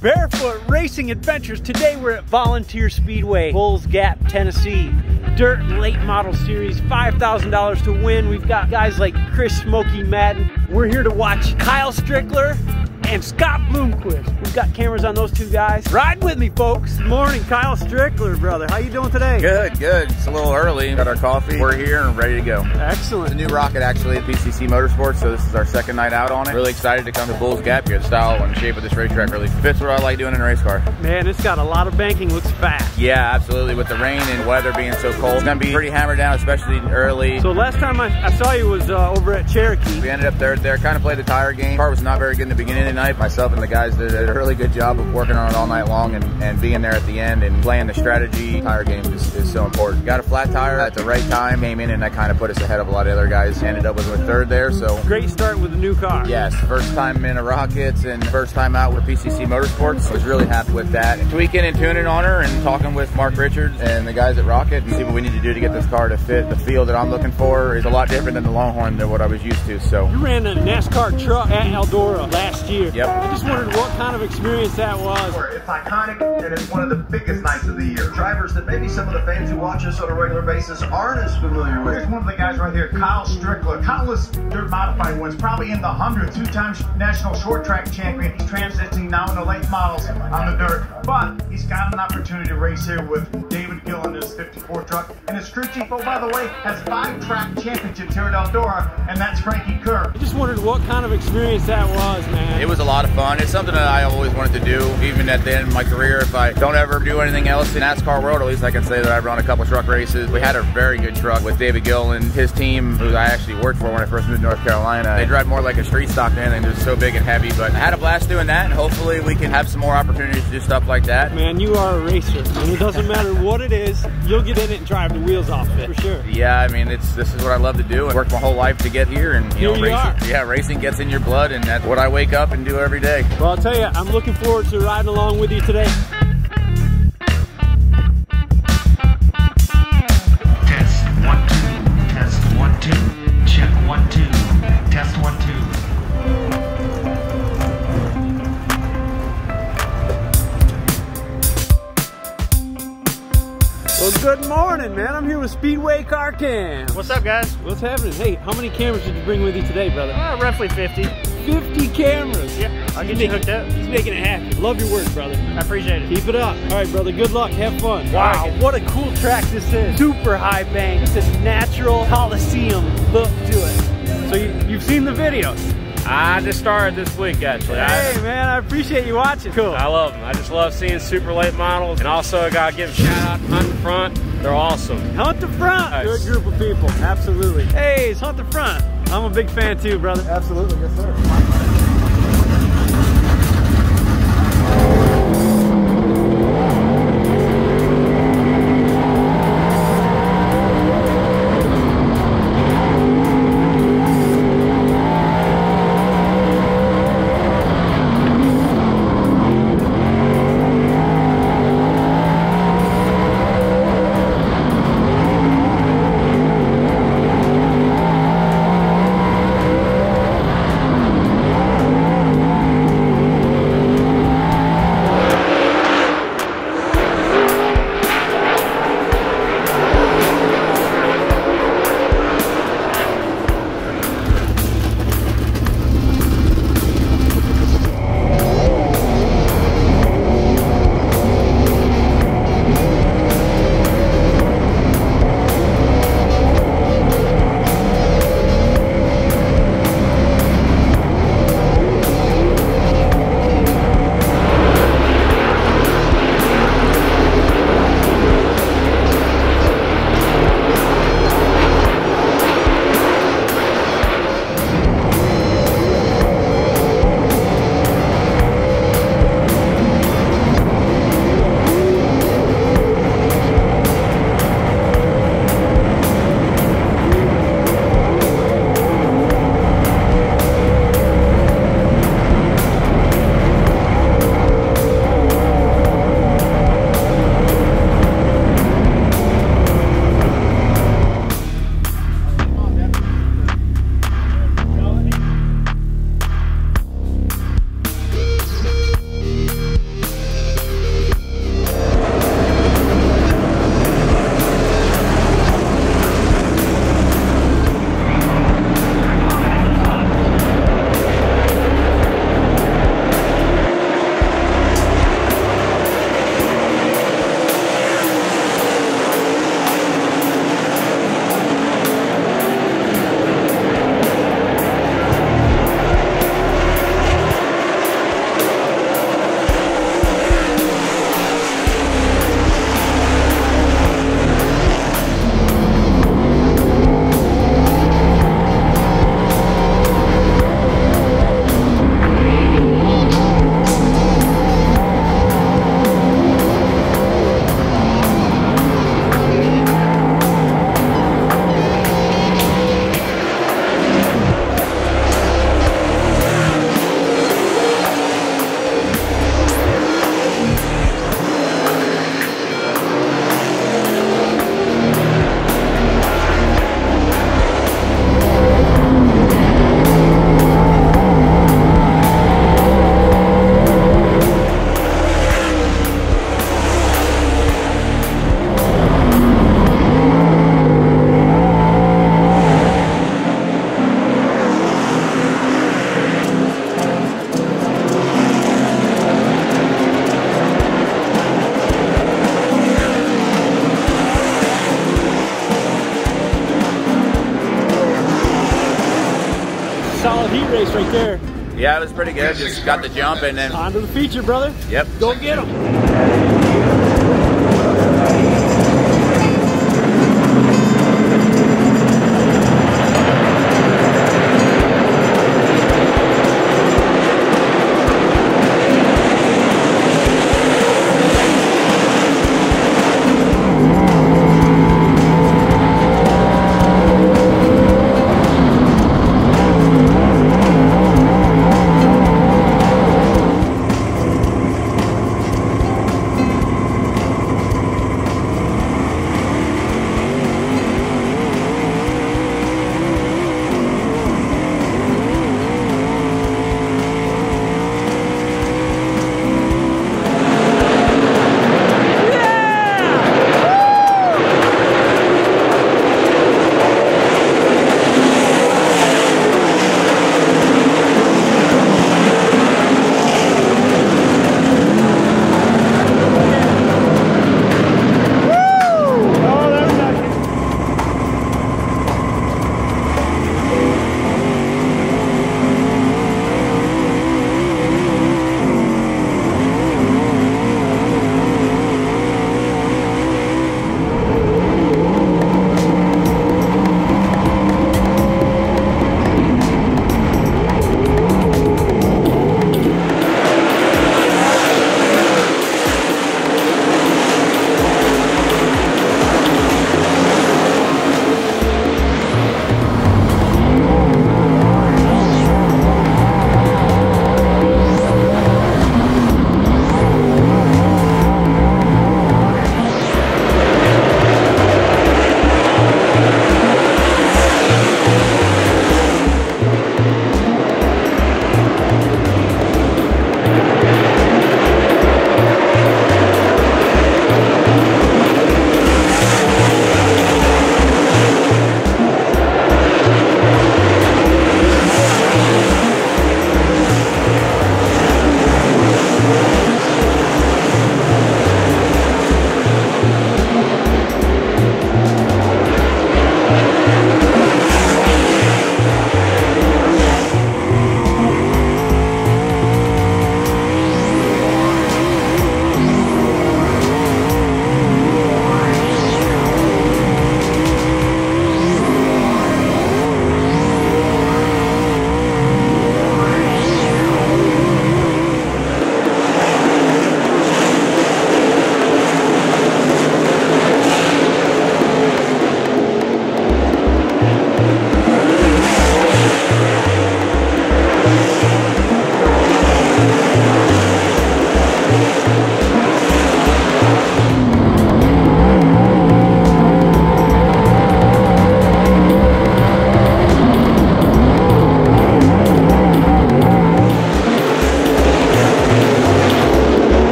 Barefoot Racing Adventures. Today we're at Volunteer Speedway, Bulls Gap, Tennessee. Dirt Late Model Series, $5,000 to win. We've got guys like Chris Smoky Madden. We're here to watch Kyle Strickler and Scott Bloomquist. We've got cameras on those two guys. Ride with me, folks. Good morning, Kyle Strickler, brother. How you doing today? Good, good. It's a little early. Got our coffee. We're here and ready to go. Excellent. The new rocket actually at PCC Motorsports, so this is our second night out on it. Really excited to come to Bulls Gap here. The style and shape of this racetrack really fits what I like doing in a race car. Man, it's got a lot of banking. Looks fast. Yeah, absolutely. With the rain and weather being so cold, it's gonna be pretty hammered down, especially early. So last time I, I saw you was uh, over at Cherokee. We ended up third there, kind of played the tire game. Car was not very good in the beginning of the night. Myself and the guys did a really good job of working on it all night long and, and being there at the end and playing the strategy. Tire game is, is so important. Got a flat tire at the right time, came in and that kind of put us ahead of a lot of other guys. Ended up with a third there, so. Great start with a new car. Yes, first time in a Rockets and first time out with PCC Motorsports. Was really happy with that. Tweaking and tuning on her and talking with Mark Richards and the guys at Rocket and see what we need to do to get this car to fit the feel that I'm looking for is a lot different than the Longhorn than what I was used to, so. You ran a NASCAR truck at Eldora last year. Yep. I just wondered what kind of experience that was. It's iconic and it's one of the biggest nights of the year. Drivers that maybe some of the fans who watch us on a regular basis aren't as familiar with. Here's one of the guys right here, Kyle Strickler. Countless dirt modified wins, probably in the hundreds. Two-time national short track champion. He's transitioning now into late models on the dirt. But he's got an opportunity to race here with David Gill in his 54 truck. And his crew chief, oh, by the way, has five track championships here at Eldora, and that's Frankie Kerr. I just wondered what kind of experience that was, man. It was a lot of fun. It's something that I always wanted to do, even at the end of my career. If I don't ever do anything else in NASCAR world, at least I can say that I've run a couple truck races. We had a very good truck with David Gill and his team, who I actually worked for when I first moved to North Carolina. They drive more like a street stock than anything. They're so big and heavy, but I had a blast doing that, and hopefully we can have some more opportunities to do stuff like that. Man, you are a racer, and it doesn't matter what it is, you'll get in it and drive the wheels off it, for sure. Yeah, I mean, it's this is what I love to do, I worked my whole life to get here, and you Here know, you racing, are. yeah, racing gets in your blood, and that's what I wake up and do every day. Well, I'll tell you, I'm looking forward to riding along with you today. Test one two. Test one two. Check one two. Test one two. Well, good morning, man. I'm here with Speedway Car Cam. What's up, guys? What's happening? Hey, how many cameras did you bring with you today, brother? Uh, roughly 50. 50 cameras. Yeah, I'll get you hooked up. He's making it happen. Love your work, brother. I appreciate it. Keep it up. All right, brother. Good luck. Have fun. Wow, Wow, what a cool track this is. Super high bank. It's a natural Coliseum look to it. So you, you've seen the videos. I just started this week actually. Hey, man, I appreciate you watching. Cool. I, I love them. I just love seeing super late models. And also I gotta give a shout out to Hunt the Front. They're awesome. Hunt the front. Nice. Good group of people. Absolutely. Hey, it's Hunt the front. I'm a big fan too, brother. Absolutely, yes, sir. Right there. Yeah, it was pretty good. Just got the jump and then, On to the feature, brother. yep. Go get them.